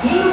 He